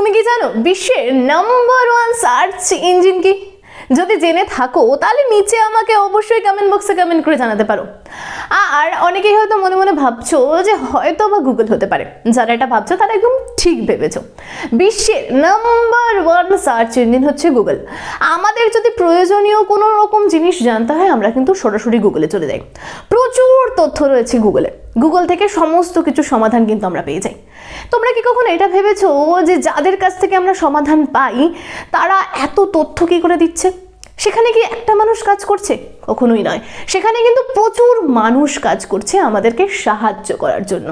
তুমি কি জানো, বিশ্বের নাম্বার ওয়ান সার্চ ইঞ্জিন কি? যদি জেনে থাকো, তাহলে নিচে আমাকে অবশ্যই কমেন্ট বক্সে কমেন্ট করে জানাতে পারো। আর অনেকেই হয়তো মনে মনে ভাবছ যে হয়তো বা গুগল হতে পারে। যারা এটা ভাবছ, তারা একদম ঠিক ভেবেছো। বিশ্বের নাম্বার ওয়ান সার্চ ইঞ্জিন হচ্ছে গুগল আমাদের যদি প্রয়োজনীয় কোনো রকম জিনিস জানতে হয়, আমরা কিন্তু সরাসরি গুগলে চলে যাই। প্রচুর তথ্য রয়েছে গুগলে গুগল থেকে সমস্ত কিছু সমাধান কিন্তু আমরা পেয়ে যাই। তোমরা কি কখনো এটা ভেবেছো যে যাদের কাছ থেকে আমরা সমাধান পাই, তারা এত তথ্য কি করে দিচ্ছে? সেখানে কি একটা মানুষ কাজ করছে? কখনোই নয়। সেখানে কিন্তু প্রচুর মানুষ কাজ করছে আমাদেরকে সাহায্য করার জন্য।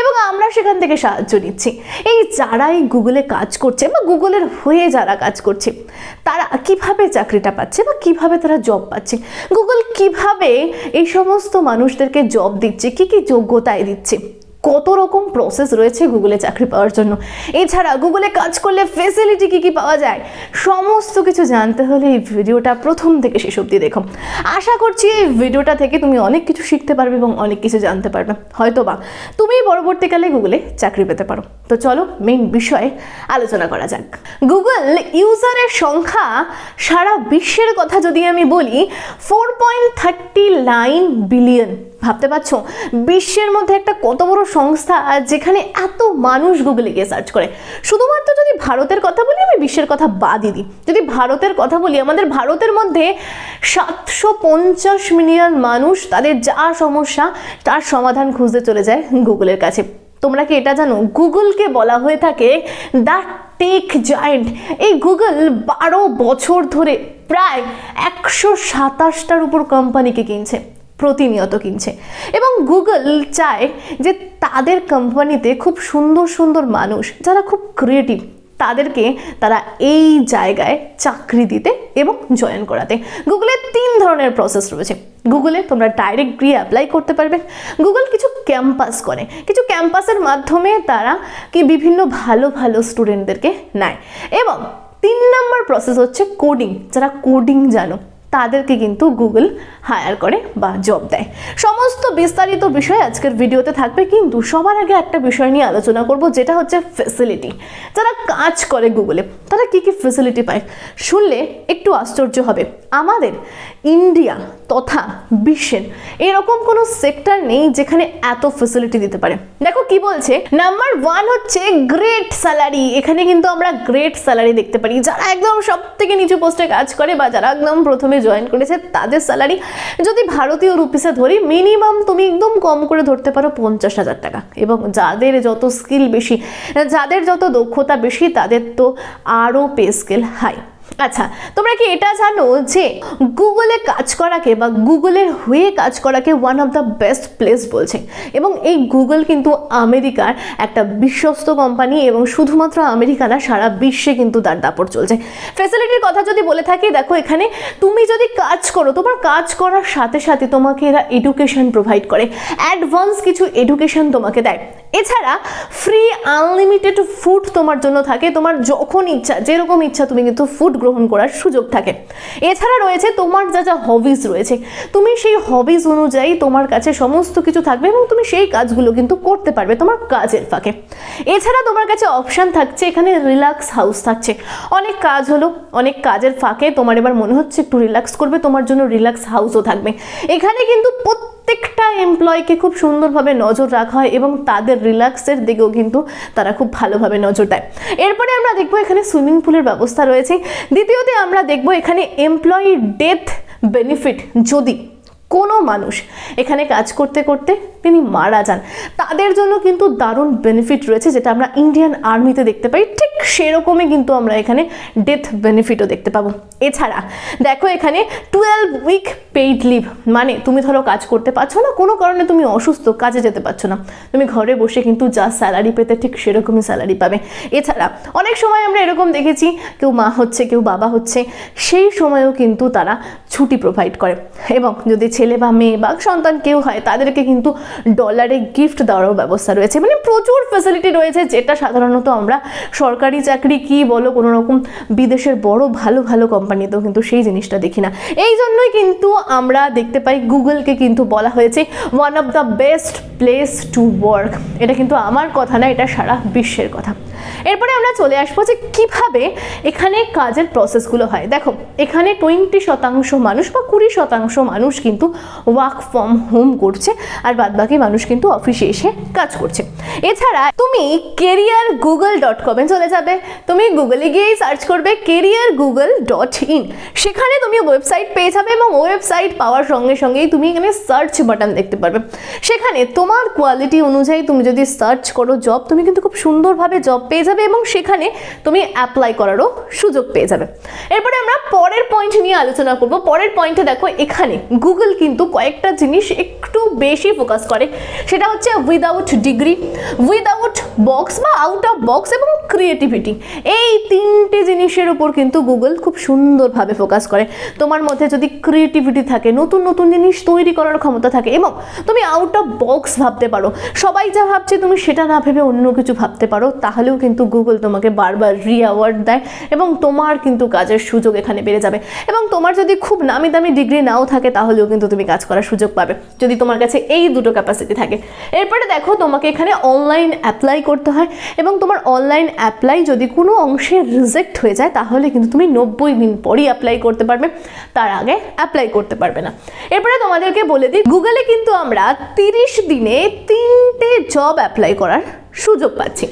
এবং আমরা সেখান থেকে সাহায্য নিচ্ছি। এই যারাই গুগলে কাজ করছে বা গুগলের হয়ে যারা কাজ করছে, তারা কীভাবে চাকরিটা পাচ্ছে বা কীভাবে তারা জব পাচ্ছে? গুগল কীভাবে এই সমস্ত মানুষদেরকে জব দিচ্ছে? কি কি যোগ্যতায় দিচ্ছে? কত রকম প্রসেস রয়েছে গুগলে চাকরি পাওয়ার জন্য? এছাড়া গুগলে কাজ করলে ফেসিলিটি কী কী পাওয়া যায়? সমস্ত কিছু জানতে হলে এই ভিডিওটা প্রথম থেকে শেষ অবধি দেখো। আশা করছি এই ভিডিওটা থেকে তুমি অনেক কিছু শিখতে পারবে এবং অনেক কিছু জানতে পারবে। হয়তো বা তুমি পরবর্তীকালে গুগলে চাকরি পেতে পারো। তো চলো মেইন বিষয়ে আলোচনা করা যাক। গুগল ইউজারের সংখ্যা সারা বিশ্বের কথা যদি আমি বলি four point thirty nine billion ভাবতে পারছ? বিশ্বের মধ্যে একটা কত বড় সংস্থা যেখানে এত মানুষ গুগলে গিয়ে সার্চ করে। শুধুমাত্র যদি ভারতের কথা বলি, আমি বিশ্বের কথা বাদই দিই। যদি ভারতের কথা বলি, আমাদের ভারতের মধ্যে সাতশো পঞ্চাশ মিলিয়ন মানুষ, তাদের যা সমস্যা, তার সমাধান খুঁজতে চলে যায় গুগলের কাছে। তোমরা কি এটা জানো? গুগলকে বলা হয়ে থাকে দ্য টেক জায়েন্ট এই গুগল বারো বছর ধরে প্রায় একশো সাতাশটার উপর কোম্পানিকে কিনছে। প্রতিনিয়ত কিনছে। এবং গুগল চায় যে তাদের কোম্পানিতে খুব সুন্দর সুন্দর মানুষ যারা খুব ক্রিয়েটিভ তাদেরকে তারা এই জায়গায় চাকরি দিতে এবং জয়েন করাতে। গুগলের তিন ধরনের প্রসেস রয়েছে। গুগলে তোমরা ডাইরেক্ট গিয়ে অ্যাপ্লাই করতে পারবে। গুগল কিছু ক্যাম্পাস করে। কিছু ক্যাম্পাসের মাধ্যমে তারা কি বিভিন্ন ভালো ভালো স্টুডেন্টদেরকে নেয়। এবং তিন নম্বর প্রসেস হচ্ছে কোডিং যারা কোডিং জানো তাদেরকে কিন্তু গুগল হায়ার করে বা জব দেয়। সমস্ত বিস্তারিত বিষয় আজকের ভিডিওতে থাকবে, কিন্তু সবার আগে একটা বিষয় নিয়ে আলোচনা করব, যেটা হচ্ছে ফেসিলিটি যারা কাজ করে গুগলে তারা কি কি ফেসিলিটি পায়? শুনলে একটু আশ্চর্য হবে। আমাদের ইন্ডিয়া তথা বিশ্বের এরকম কোনো সেক্টর নেই যেখানে এত ফেসিলিটি দিতে পারে। দেখো কি বলছে? নাম্বার ওয়ান হচ্ছে গ্রেট স্যালারি এখানে কিন্তু আমরা গ্রেট স্যালারি দেখতে পারি। যারা একদম সব থেকে নিচু পোস্টে কাজ করে বা যারা একদম প্রথমে জয়েন করেছে, তাদের স্যালারি যদি ভারতীয় রুপিসে ধরি মিনিমাম তুমি একদম কম করে ধরতে পারো পঞ্চাশ হাজার টাকা। এবং যাদের যত স্কিল বেশি, যাদের যত দক্ষতা বেশি, তাদের তো আরও পে স্কেল হাই। আচ্ছা তোমরা কি এটা জানো যে গুগলে কাজ করাকে বা গুগলের হয়ে কাজ করাকে one of the best place বলছে। এবং এই গুগল কিন্তু আমেরিকার একটা বিশ্বস্ত কোম্পানি এবং শুধুমাত্র আমেরিকা না, সারা বিশ্বে কিন্তু তার দাপট চলছে। ফ্যাসিলিটির কথা যদি বলে থাকি, দেখো এখানে তুমি যদি কাজ করো, তোমার কাজ করার সাথে সাথে তোমাকে এরা এডুকেশন প্রোভাইড করে। অ্যাডভান্স কিছু এডুকেশন তোমাকে দেয়। এছাড়া ফ্রি আনলিমিটেড ফুড তোমার জন্য থাকে। তোমার যখন ইচ্ছা, যেরকম ইচ্ছা তুমি কিন্তু ফুড গ্রহণ করার সুযোগ থাকে। এছাড়া রয়েছে তোমার যা যা হবিজ রয়েছে, তুমি সেই হবিজ অনুযায়ী তোমার কাছে সমস্ত কিছু থাকবে এবং তুমি সেই কাজগুলো কিন্তু করতে পারবে তোমার কাজের ফাঁকে। এছাড়া তোমার কাছে অপশান থাকছে, এখানে রিল্যাক্স হাউস থাকছে। অনেক কাজ হলো, অনেক কাজের ফাঁকে তোমার এবার মনে হচ্ছে একটু রিল্যাক্স করবে, তোমার জন্য রিল্যাক্স হাউসও থাকবে। এখানে কিন্তু প্রত্যেকটা এমপ্লয়কে খুব সুন্দরভাবে নজর রাখা হয় এবং তাদের রিল্যাক্সের দিকেও কিন্তু তারা খুব ভালোভাবে নজর দেয়। এরপরে আমরা দেখব এখানে সুইমিং পুলের ব্যবস্থা রয়েছে। দ্বিতীয়তে আমরা দেখব এখানে এমপ্লয়ি ডেথ বেনিফিট যদি কোনো মানুষ এখানে কাজ করতে করতে তিনি মারা যান। তাদের জন্য কিন্তু দারুণ বেনিফিট রয়েছে, যেটা আমরা ইন্ডিয়ান আর্মিতে দেখতে পাই। ঠিক সেরকমই কিন্তু আমরা এখানে ডেথ বেনিফিটও দেখতে পাবো। এছাড়া দেখো এখানে টুয়েলভ উইক পেইড লিভ মানে তুমি ধরো কাজ করতে পারছ না, কোনো কারণে তুমি অসুস্থ, কাজে যেতে পারছ না। তুমি ঘরে বসে কিন্তু যা স্যালারি পেতে ঠিক সেরকমই স্যালারি পাবে। এছাড়া অনেক সময় আমরা এরকম দেখেছি, কেউ মা হচ্ছে, কেউ বাবা হচ্ছে, সেই সময়েও কিন্তু তারা ছুটি প্রোভাইড করে। এবং যদি ছেলে বা মেয়ে বা সন্তান কেউ হয়, তাদেরকে কিন্তু ডলারে গিফট দেওয়ারও ব্যবস্থা রয়েছে। মানে প্রচুর ফ্যাসিলিটি রয়েছে, যেটা সাধারণত আমরা সরকারি চাকরি কি বলো, কোনো রকম বিদেশের বড় ভালো ভালো কোম্পানিতেও কিন্তু সেই জিনিসটা দেখি না। এই জন্যই কিন্তু আমরা দেখতে পাই গুগলকে কিন্তু বলা হয়েছে one of the best place to work এটা কিন্তু আমার কথা না, এটা সারা বিশ্বের কথা। এরপরে আমরা চলে আসব যে কীভাবে এখানে কাজের প্রসেসগুলো হয়। দেখো, এখানে টোয়েন্টি শতাংশ মানুষ বা কুড়ি শতাংশ মানুষ কিন্তু ওয়ার্ক ফ্রম হোম করছে, আর বাদবাকি মানুষ কিন্তু অফিসে এসে কাজ করছে। এছাড়া তুমি কেরিয়ার গুগল ডট কমে চলে যাবে। তুমি গুগলে গিয়েই সার্চ করবে কেরিয়ার গুগল ডট ইন সেখানে তুমি ওয়েবসাইট পেয়ে যাবে এবং ওয়েবসাইট পাওয়ার সঙ্গে সঙ্গেই তুমি এখানে সার্চ বাটন দেখতে পারবে। সেখানে তোমার কোয়ালিটি অনুযায়ী তুমি যদি সার্চ করো জব তুমি কিন্তু খুব সুন্দরভাবে জব পেয়ে যাবে এবং সেখানে তুমি অ্যাপ্লাই করারও সুযোগ পেয়ে যাবে। এরপরে আমরা পরের পয়েন্ট নিয়ে আলোচনা করব। পরের পয়েন্টে দেখো এখানে গুগল কিন্তু কয়েকটা জিনিস একটু বেশি ফোকাস করে। সেটা হচ্ছে উইদাউট ডিগ্রি উইদাউট বক্স বা আউট অফ বক্স এবং ক্রিয়েটিভিটি এই তিনটে জিনিসের উপর কিন্তু গুগল খুব সুন্দরভাবে ফোকাস করে। তোমার মধ্যে যদি ক্রিয়েটিভিটি থাকে, নতুন নতুন জিনিস তৈরি করার ক্ষমতা থাকে এবং তুমি আউট অফ বক্স ভাবতে পারো। সবাই যা ভাবছে তুমি সেটা না ভেবে অন্য কিছু ভাবতে পারো, তাহলেও কিন্তু গুগল তোমাকে বারবার রি অ্যাওয়ার্ড দেয় এবং তোমার কিন্তু কাজের সুযোগ এখানে বেড়ে যাবে। এবং তোমার যদি খুব নামি দামি ডিগ্রি নাও থাকে, তাহলেও কিন্তু তুমি কাজ করার সুযোগ পাবে, যদি তোমার কাছে এই দুটো ক্যাপাসিটি থাকে। এরপরে দেখো, তোমাকে এখানে অনলাইন অ্যাপ্লাই করতে হয় এবং তোমার অনলাইন অ্যাপ্লাই যদি কোনো অংশে রিজেক্ট হয়ে যায়, তাহলে কিন্তু তুমি নব্বই দিন পরই অ্যাপ্লাই করতে পারবে, তার আগে অ্যাপ্লাই করতে পারবে না। এরপরে তোমাদেরকে বলে দিই গুগলে কিন্তু আমরা তিরিশ দিনে তিনটে জব অ্যাপ্লাই করার সুযোগ পাচ্ছি।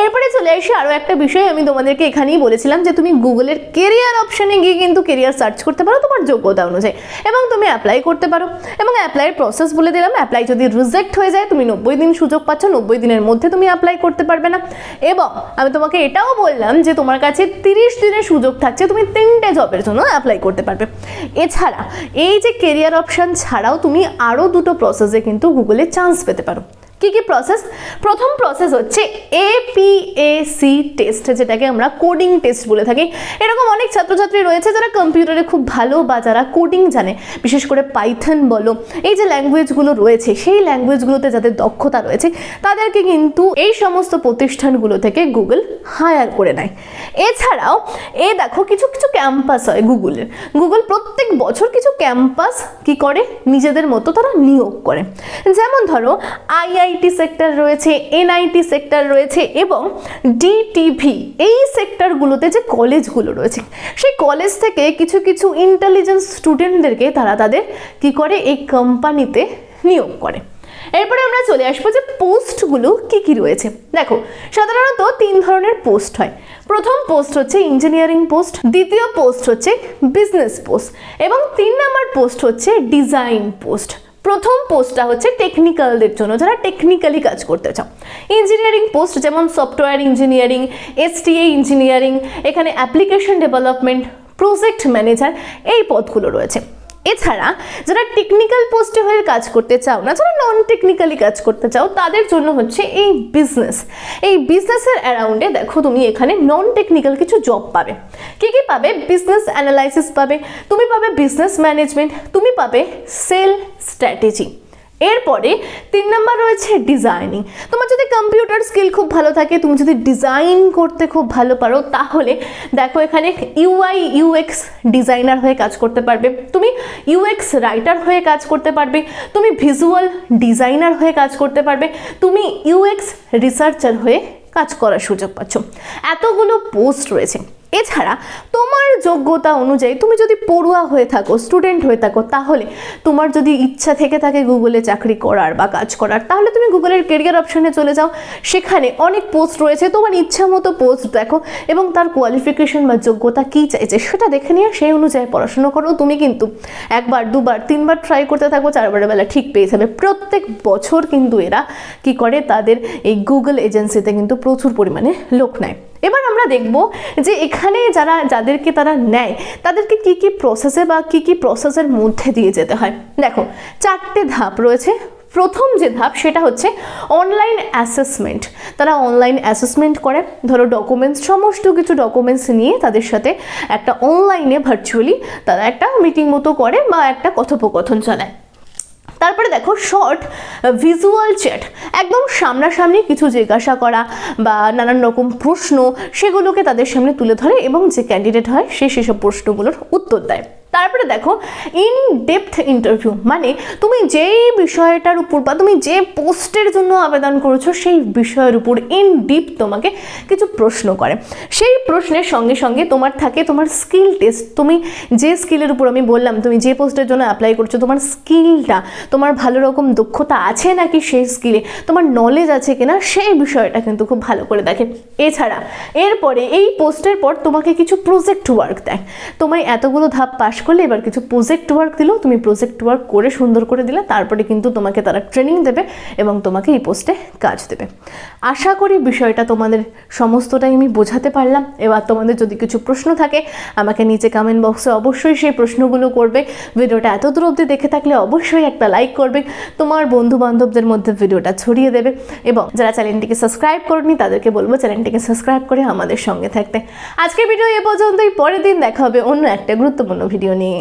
এরপরে চলে আসি আরও একটা বিষয়। আমি তোমাদেরকে এখানেই বলেছিলাম যে তুমি গুগলের কেরিয়ার অপশানে গিয়ে কিন্তু কেরিয়ার সার্চ করতে পারো তোমার যোগ্যতা অনুযায়ী। এবং তুমি অ্যাপ্লাই করতে পারো। এবং অ্যাপ্লাইয়ের প্রসেস বলে দিলাম অ্যাপ্লাই যদি রিজেক্ট হয়ে যায়, তুমি নব্বই দিন সুযোগ পাচ্ছ, নব্বই দিনের মধ্যে তুমি অ্যাপ্লাই করতে পারবে না। এবং আমি তোমাকে এটাও বললাম যে তোমার কাছে তিরিশ দিনের সুযোগ থাকছে, তুমি তিনটে জবের জন্য অ্যাপ্লাই করতে পারবে। এছাড়া এই যে কেরিয়ার অপশান ছাড়াও তুমি আরও দুটো প্রসেসে কিন্তু গুগলে চান্স পেতে পারো। কি কি প্রসেস প্রথম প্রসেস হচ্ছে এপিএসি টেস্ট যেটাকে আমরা কোডিং টেস্ট বলে থাকি। এরকম অনেক ছাত্রছাত্রী রয়েছে যারা কম্পিউটারে খুব ভালো বা যারা কোডিং জানে। বিশেষ করে পাইথন বলো, এই যে ল্যাঙ্গুয়েজগুলো রয়েছে, সেই ল্যাঙ্গুয়েজগুলোতে যাদের দক্ষতা রয়েছে, তাদেরকে কিন্তু এই সমস্ত প্রতিষ্ঠানগুলো থেকে গুগল হায়ার করে নেয়। এছাড়াও, এ দেখো কিছু কিছু ক্যাম্পাস হয় গুগলের গুগল প্রত্যেক বছর কিছু ক্যাম্পাস কি করে? নিজেদের মতো তারা নিয়োগ করে। যেমন ধরো আইআইটি সেক্টর রয়েছে এনআইটি সেক্টর রয়েছে এবং ডিটিভি এই সেক্টরগুলোতে যে কলেজগুলো রয়েছে, সেই কলেজ থেকে কিছু কিছু ইন্টেলিজেন্স স্টুডেন্টদেরকে তারা তাদের কি করে? এই কোম্পানিতে নিয়োগ করে। এরপরে আমরা চলে আসব যে পোস্টগুলো কি কি রয়েছে। দেখো, সাধারণত তিন ধরনের পোস্ট হয়। প্রথম পোস্ট হচ্ছে ইঞ্জিনিয়ারিং পোস্ট দ্বিতীয় পোস্ট হচ্ছে বিজনেস পোস্ট এবং তিন নম্বর পোস্ট হচ্ছে ডিজাইন পোস্ট প্রথম পোস্টটা হচ্ছে টেকনিক্যালদের জন্য, যারা টেকনিক্যালি কাজ করতে চাও। ইঞ্জিনিয়ারিং পোস্ট যেমন সফটওয়্যার ইঞ্জিনিয়ারিং এসটিএ ইঞ্জিনিয়ারিং এখানে অ্যাপ্লিকেশন ডেভেলপমেন্ট প্রজেক্ট ম্যানেজার এই পদগুলো রয়েছে। এছাড়া যারা টেকনিক্যাল পোস্টে হয়ে কাজ করতে চাও না, যারা নন টেকনিক্যালি কাজ করতে চাও, তাদের জন্য হচ্ছে এই বিজনেস এই বিজনেসের অ্যারাউন্ডে দেখো তুমি এখানে নন টেকনিক্যাল কিছু জব পাবে। কী কী পাবে? বিজনেস অ্যানালাইসিস পাবে, তুমি পাবে বিজনেস ম্যানেজমেন্ট তুমি পাবে সেল স্ট্র্যাটেজি এরপরে তিন নম্বর রয়েছে ডিজাইনিং তোমার যদি কম্পিউটার স্কিল খুব ভালো থাকে, তুমি যদি ডিজাইন করতে খুব ভালো পারো, তাহলে দেখো এখানে ইউআই ইউএক্স ডিজাইনার হয়ে কাজ করতে পারবে। তুমি ইউএক্স রাইটার হয়ে কাজ করতে পারবে। তুমি ভিজুয়াল ডিজাইনার হয়ে কাজ করতে পারবে। তুমি ইউএক্স রিসার্চার হয়ে কাজ করার সুযোগ পাচ্ছ। এতগুলো পোস্ট রয়েছে। এছাড়া তোমার যোগ্যতা অনুযায়ী তুমি যদি পড়ুয়া হয়ে থাকো স্টুডেন্ট হয়ে থাকো, তাহলে তোমার যদি ইচ্ছা থেকে থাকে গুগলে চাকরি করার বা কাজ করার, তাহলে তুমি গুগলের কেরিয়ার অপশনে চলে যাও। সেখানে অনেক পোস্ট রয়েছে, তোমার ইচ্ছা মতো পোস্ট দেখো এবং তার কোয়ালিফিকেশন বা যোগ্যতা কী চাইছে সেটা দেখে নিয়ে সেই অনুযায়ী পড়াশোনা করো। তুমি কিন্তু একবার, দুবার, তিনবার ট্রাই করতে থাকো চারবারের বেলা ঠিক পেয়ে যাবে। প্রত্যেক বছর কিন্তু এরা কি করে? তাদের এই গুগল এজেন্সিতে কিন্তু প্রচুর পরিমাণে লোক নেয়। এবার আমরা দেখব যে এখানে যারা, যাদেরকে তারা নেয়, তাদেরকে কি কি প্রসেসে বা কি কি প্রসেসের মধ্যে দিয়ে যেতে হয়? দেখো, চারটে ধাপ রয়েছে। প্রথম যে ধাপ সেটা হচ্ছে অনলাইন অ্যাসেসমেন্ট তারা অনলাইন অ্যাসেসমেন্ট করে। ধরো ডকুমেন্টস সমস্ত কিছু ডকুমেন্টস নিয়ে তাদের সাথে একটা অনলাইনে ভার্চুয়ালি তারা একটা মিটিং মতো করে বা একটা কথোপকথন চালায়। তারপরে দেখো শর্ট ভিজুয়াল চ্যাট একদম সামনাসামনি কিছু জিজ্ঞাসা করা বা নানান রকম প্রশ্ন, সেগুলোকে তাদের সামনে তুলে ধরে এবং যে ক্যান্ডিডেট হয়, সে সেসব প্রশ্নগুলোর উত্তর দেয়। তারপরে দেখো ইন ডেপথ ইন্টারভিউ মানে তুমি যেই বিষয়টার উপর বা তুমি যে পোস্টের জন্য আবেদন করেছ, সেই বিষয়ের উপর ইন ডিপ তোমাকে কিছু প্রশ্ন করে। সেই প্রশ্নের সঙ্গে সঙ্গে তোমার থাকে তোমার স্কিল টেস্ট তুমি যে স্কিলের উপর আমি বললাম, তুমি যে পোস্টের জন্য অ্যাপ্লাই করছ, তোমার স্কিলটা তোমার ভালো রকম দক্ষতা আছে নাকি সেই স্কিলে তোমার নলেজ আছে কিনা, সেই বিষয়টা কিন্তু খুব ভালো করে দেখে। এছাড়া, এরপরে এই পোস্টের পর তোমাকে কিছু প্রজেক্ট ওয়ার্ক দেয়। তোমায় এতগুলো ধাপ পাশ করলে এবার কিছু প্রজেক্ট ওয়ার্ক দিলো, তুমি প্রজেক্ট ওয়ার্ক করে সুন্দর করে দিলে, তারপরে কিন্তু তোমাকে তারা ট্রেনিং দেবে এবং তোমাকে এই পোস্টে কাজ দেবে। আশা করি বিষয়টা তোমাদের সমস্তটাই আমি বোঝাতে পারলাম। এবার তোমাদের যদি কিছু প্রশ্ন থাকে, আমাকে নিচে কমেন্ট বক্সে অবশ্যই সেই প্রশ্নগুলো করবে। ভিডিওটা এত দূর অবধি দেখে থাকলে অবশ্যই একটা লাইক করবে। তোমার বন্ধু বান্ধবদের মধ্যে ভিডিওটা ছড়িয়ে দেবে এবং যারা চ্যানেলটিকে সাবস্ক্রাইব করনি, তাদেরকে বলব চ্যানেলটিকে সাবস্ক্রাইব করে আমাদের সঙ্গে থাকতে। আজকের ভিডিও এ পর্যন্তই। পরের দিন দেখা হবে অন্য একটা গুরুত্বপূর্ণ ভিডিও নিয়ে